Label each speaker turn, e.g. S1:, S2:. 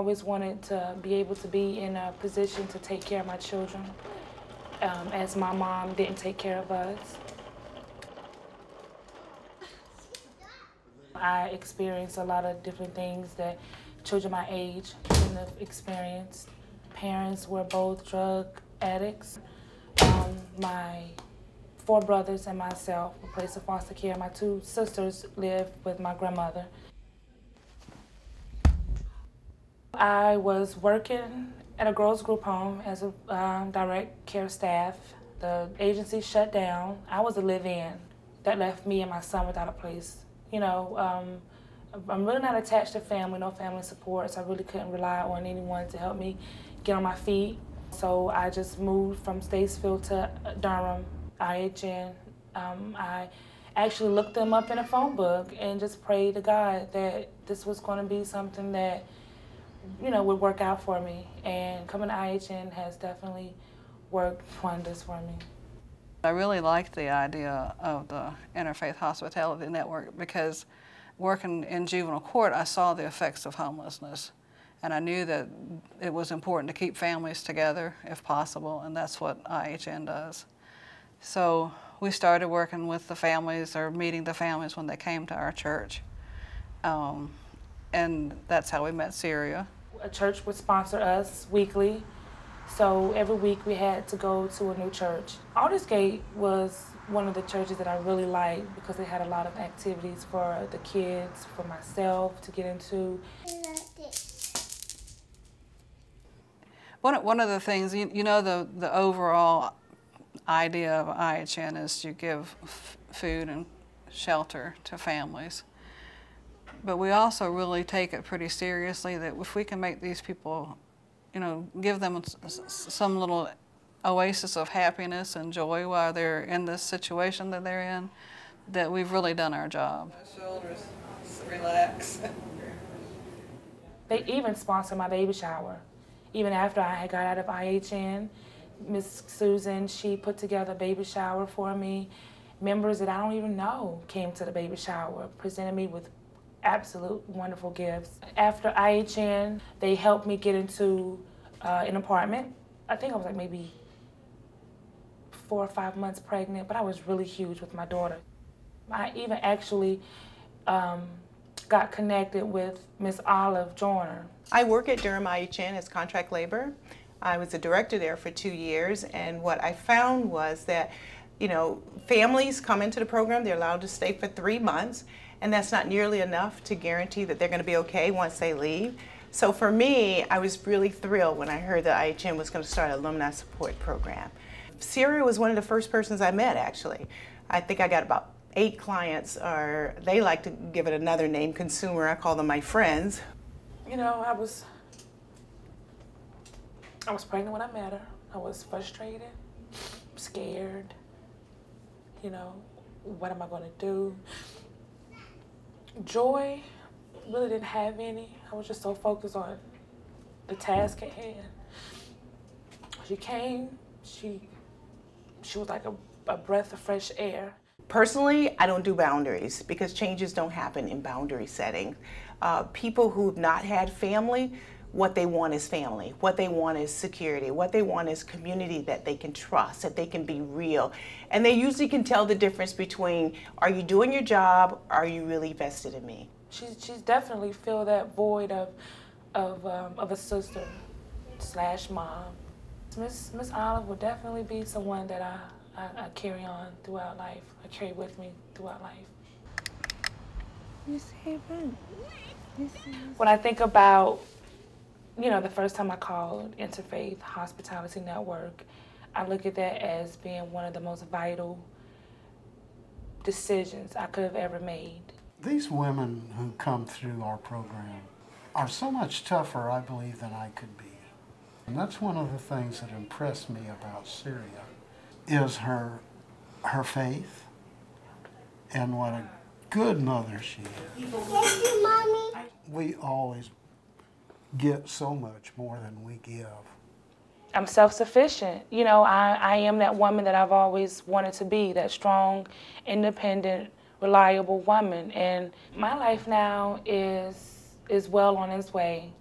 S1: Always wanted to be able to be in a position to take care of my children um, as my mom didn't take care of us. I experienced a lot of different things that children my age couldn't have experienced. Parents were both drug addicts. Um, my four brothers and myself were placed in foster care. My two sisters lived with my grandmother. I was working at a girls group home as a um, direct care staff. The agency shut down. I was a live-in. That left me and my son without a place. You know, um, I'm really not attached to family, no family support, so I really couldn't rely on anyone to help me get on my feet. So I just moved from Statesville to Durham, IHN. Um, I actually looked them up in a phone book and just prayed to God that this was going to be something that you know, would work out for me. And coming to IHN has definitely worked wonders for me.
S2: I really liked the idea of the Interfaith Hospitality Network because working in juvenile court, I saw the effects of homelessness. And I knew that it was important to keep families together if possible, and that's what IHN does. So we started working with the families or meeting the families when they came to our church. Um, and that's how we met Syria.
S1: A church would sponsor us weekly, so every week we had to go to a new church. Aldersgate was one of the churches that I really liked because they had a lot of activities for the kids, for myself to get into.
S2: One, one of the things, you, you know, the, the overall idea of IHN is you give food and shelter to families. But we also really take it pretty seriously that if we can make these people, you know, give them some little oasis of happiness and joy while they're in this situation that they're in, that we've really done our job. Shoulders, relax.
S1: they even sponsored my baby shower. Even after I had got out of IHN, Miss Susan, she put together a baby shower for me. Members that I don't even know came to the baby shower, presented me with absolute wonderful gifts. After IHN, they helped me get into uh, an apartment. I think I was like maybe four or five months pregnant, but I was really huge with my daughter. I even actually um, got connected with Miss Olive Joyner.
S3: I work at Durham IHN as contract labor. I was a director there for two years, and what I found was that, you know, families come into the program, they're allowed to stay for three months, and that's not nearly enough to guarantee that they're going to be okay once they leave. So for me, I was really thrilled when I heard that IHN was going to start an alumni support program. Syria was one of the first persons I met, actually. I think I got about eight clients, or they like to give it another name, consumer. I call them my friends.
S1: You know, I was, I was pregnant when I met her. I was frustrated, scared. You know, what am I going to do? Joy, really didn't have any. I was just so focused on the task at hand. She came, she, she was like a, a breath of fresh air.
S3: Personally, I don't do boundaries because changes don't happen in boundary settings. Uh, people who've not had family, what they want is family. What they want is security. What they want is community that they can trust, that they can be real. And they usually can tell the difference between are you doing your job, are you really vested in me?
S1: She's, she's definitely filled that void of, of, um, of a sister slash mom. Miss, Miss Olive will definitely be someone that I, I, I carry on throughout life. I carry with me throughout life. You see, When I think about you know, the first time I called Interfaith Hospitality Network, I look at that as being one of the most vital decisions I could have ever made.
S4: These women who come through our program are so much tougher, I believe, than I could be. And that's one of the things that impressed me about Syria, is her, her faith and what a good mother she is. Thank you, Mommy. We always get so much more than we give.
S1: I'm self-sufficient. You know, I, I am that woman that I've always wanted to be, that strong, independent, reliable woman. And my life now is is well on its way.